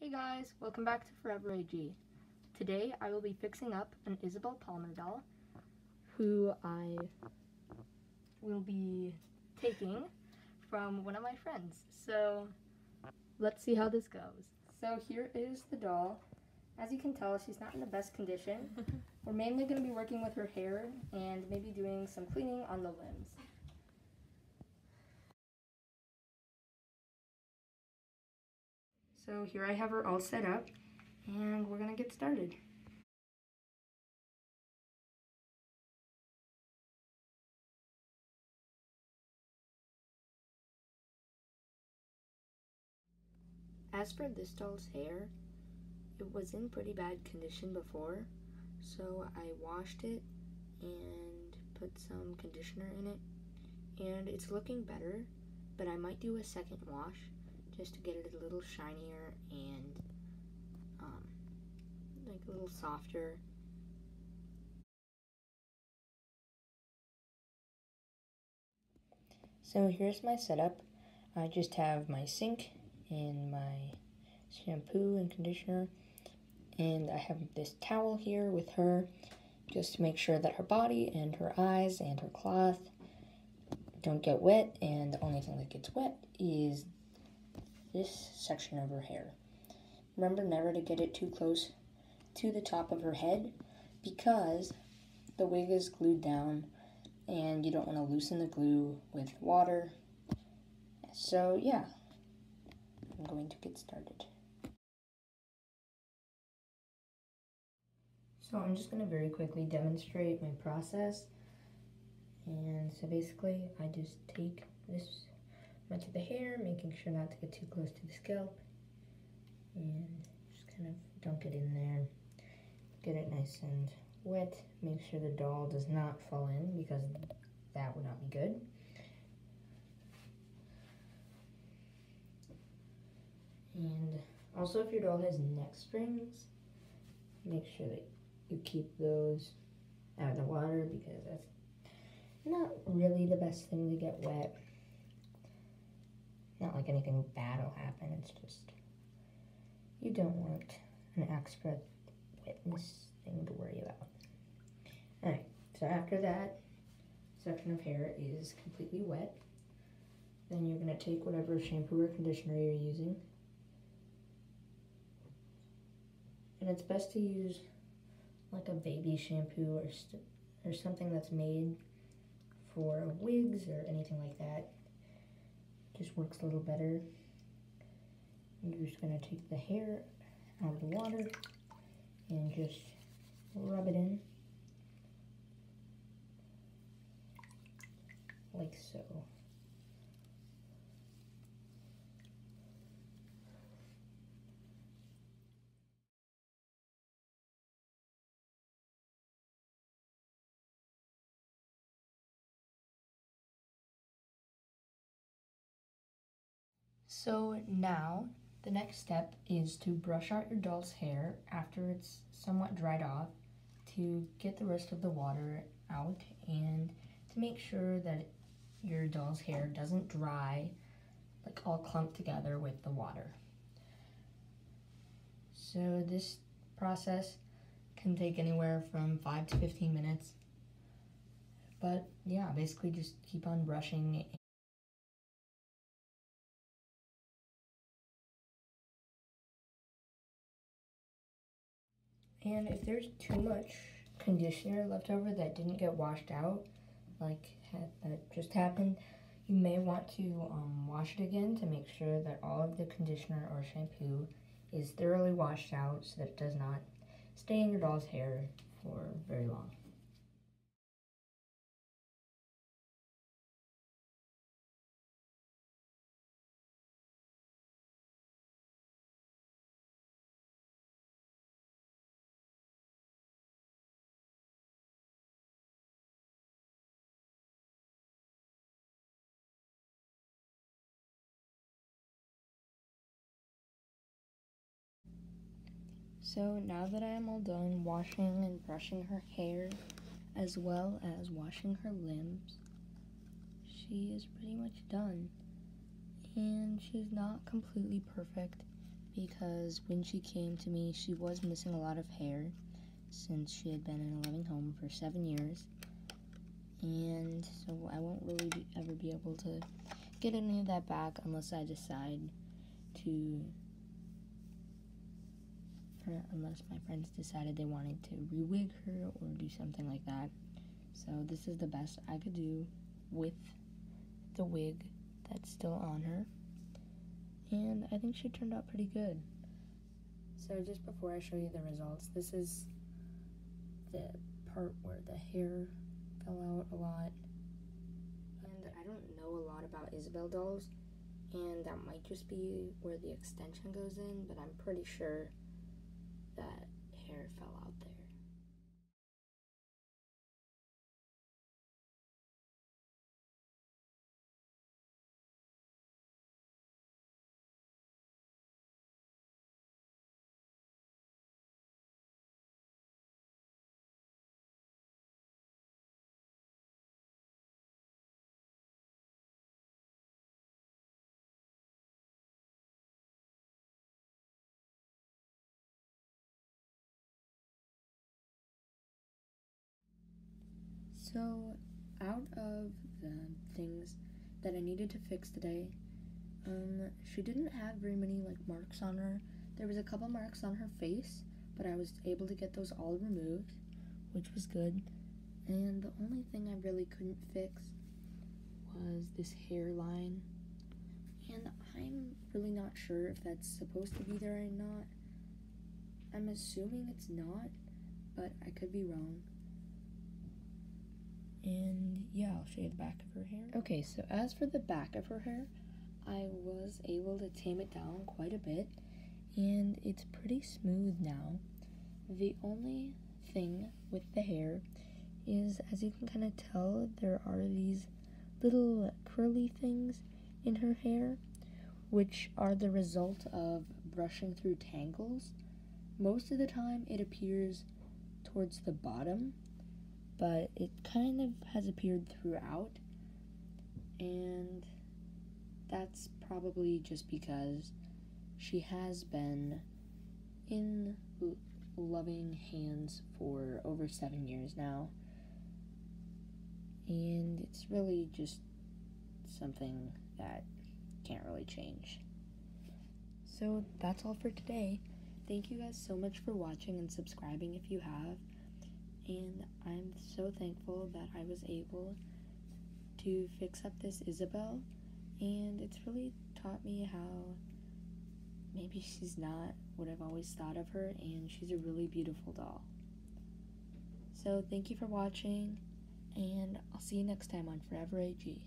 Hey guys, welcome back to Forever AG. Today I will be fixing up an Isabelle Palmer doll who I will be taking from one of my friends. So let's see how this goes. So here is the doll. As you can tell, she's not in the best condition. We're mainly going to be working with her hair and maybe doing some cleaning on the limbs. So here I have her all set up and we're gonna get started. As for this doll's hair, it was in pretty bad condition before, so I washed it and put some conditioner in it, and it's looking better, but I might do a second wash just to get it a little shinier and um, like a little softer. So here's my setup. I just have my sink and my shampoo and conditioner and I have this towel here with her just to make sure that her body and her eyes and her cloth don't get wet and the only thing that gets wet is this section of her hair. Remember never to get it too close to the top of her head because the wig is glued down and you don't want to loosen the glue with water. So yeah, I'm going to get started. So I'm just going to very quickly demonstrate my process. And so basically I just take this much of the hair, making sure not to get too close to the scalp. And just kind of dunk it in there. Get it nice and wet. Make sure the doll does not fall in because that would not be good. And also if your doll has neck springs, make sure that you keep those out of the water because that's not really the best thing to get wet. Not like anything bad will happen, it's just you don't want an extra wetness thing to worry about. Alright, so after that section of hair is completely wet, then you're going to take whatever shampoo or conditioner you're using. And it's best to use like a baby shampoo or, or something that's made for wigs or anything like that just works a little better. You're just going to take the hair out of the water and just rub it in like so. So now the next step is to brush out your doll's hair after it's somewhat dried off to get the rest of the water out and to make sure that your doll's hair doesn't dry like all clumped together with the water. So this process can take anywhere from 5 to 15 minutes. But yeah, basically just keep on brushing And if there's too much conditioner left over that didn't get washed out, like that just happened, you may want to um, wash it again to make sure that all of the conditioner or shampoo is thoroughly washed out so that it does not stay in your doll's hair for very long. So now that I am all done washing and brushing her hair, as well as washing her limbs, she is pretty much done. And she's not completely perfect because when she came to me, she was missing a lot of hair since she had been in a loving home for seven years. And so I won't really be, ever be able to get any of that back unless I decide to, unless my friends decided they wanted to rewig her or do something like that. So this is the best I could do with the wig that's still on her. And I think she turned out pretty good. So just before I show you the results, this is the part where the hair fell out a lot. And I don't know a lot about Isabelle dolls, and that might just be where the extension goes in, but I'm pretty sure that hair fell out there. So, out of the things that I needed to fix today, um, she didn't have very many like marks on her. There was a couple marks on her face, but I was able to get those all removed, which was good. And the only thing I really couldn't fix was this hairline. And I'm really not sure if that's supposed to be there or not. I'm assuming it's not, but I could be wrong. And yeah, I'll show you the back of her hair. Okay, so as for the back of her hair, I was able to tame it down quite a bit, and it's pretty smooth now. The only thing with the hair is, as you can kind of tell, there are these little curly things in her hair, which are the result of brushing through tangles. Most of the time, it appears towards the bottom but it kind of has appeared throughout, and that's probably just because she has been in loving hands for over seven years now, and it's really just something that can't really change. So that's all for today. Thank you guys so much for watching and subscribing if you have and I'm so thankful that I was able to fix up this Isabelle, and it's really taught me how maybe she's not what I've always thought of her, and she's a really beautiful doll. So, thank you for watching, and I'll see you next time on Forever AG.